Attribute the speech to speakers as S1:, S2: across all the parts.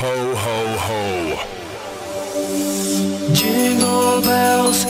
S1: Ho, ho, ho.
S2: Jingle bells,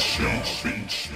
S2: Once